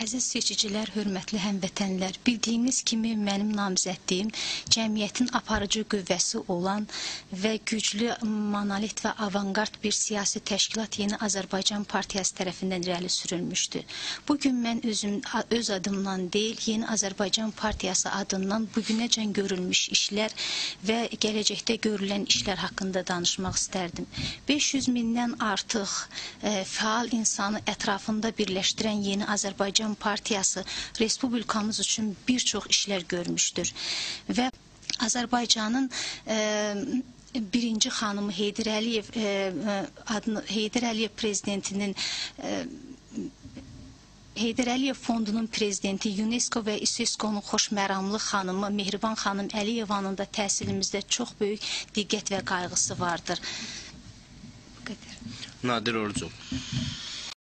Əziz seçicilər, hörmətli həmvətənlər, bildiyiniz kimi mənim namizədliyim cəmiyyətin aparıcı qüvvəsi olan və güclü monolit və avangard bir siyasi təşkilat Yeni Azərbaycan Partiyası tərəfindən irəli sürülmüşdü. Bu gün mən özüm öz adımdan deyil, Yeni Azərbaycan Partiyası adından bugünəcən görülmüş işlər və gələcəkdə görülən işlər haqqında danışmaq istərdim. 500 mindən artıq e, fəal insanı ətrafında birləşdirən Yeni Azərbaycan Partiyası respublikamız üçün bir çox işlər görmüşdür və Azərbaycanın e, birinci xanımı Heydər Əliyev e, e, adını Heydər Əliyev prezidentinin e, Heydər Əliyev Fondunun prezidenti, UNESCO və İSESCO-nun xoşməramlı xanımı Mehriban xanım Əliyevanın da təhsilimizdə çox böyük diqqət və qayğısı vardır. Nadir Orucov.